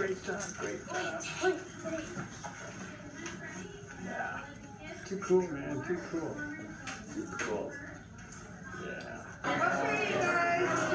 great job, great job. Yeah. Too cool, man. Too cool. Too cool. Yeah.